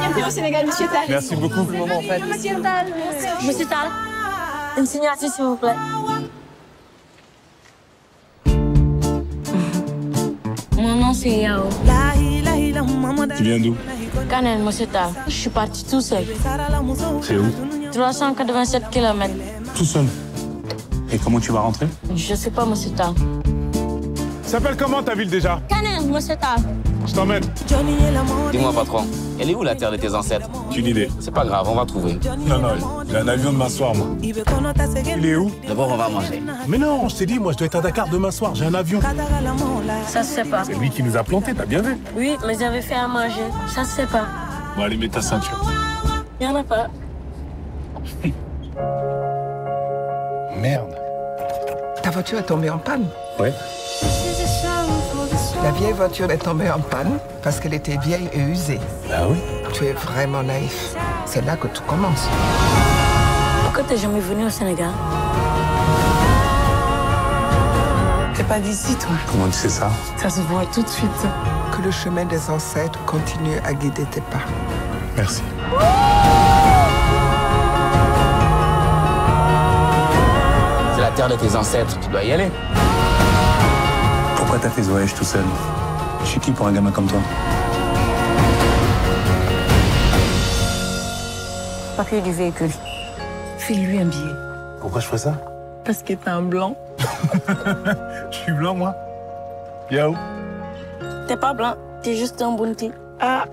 Bienvenue au Sénégal, monsieur Tal. Merci beaucoup. moment en fait. Monsieur Tal. Monsieur Tal, une signature s'il vous plaît. Mon nom c'est Yao. Tu viens d'où? Canel, monsieur Tal. Je suis parti tout seul. C'est où? 387 km. Tout seul? Et comment tu vas rentrer? Je sais pas, monsieur Tal. S'appelle comment ta ville déjà? Tal. Je t'emmène. Dis-moi, patron, elle est où la terre de tes ancêtres? J'ai une idée. C'est pas grave, on va trouver. Non, non, j'ai un avion demain soir, moi. Il est où? D'abord, on va manger. Mais non, je t'ai dit, moi, je dois être à Dakar demain soir. J'ai un avion. Ça se fait pas. C'est lui qui nous a plantés, t'as bien vu Oui, mais j'avais fait à manger. Ça se fait pas. Bon, allez, mets ta ceinture. Il y en a pas. Merde. Ta voiture est tombée en panne. Ouais. La vieille voiture est tombée en panne parce qu'elle était vieille et usée. Bah oui. Tu es vraiment naïf. C'est là que tout commence. Pourquoi t'es jamais venu au Sénégal? T'es pas d'ici, toi. Comment tu sais ça? Ça se voit tout de suite. Que le chemin des ancêtres continue à guider tes pas. Merci. Terre de tes ancêtres, tu dois y aller. Pourquoi t'as fait ce voyage tout seul? Je suis qui pour un gamin comme toi? Papier du véhicule. File-lui un billet. Pourquoi je ferais ça? Parce que t'es un blanc. Je suis blanc, moi. Yao. T'es pas blanc, t'es juste un bounty. Ah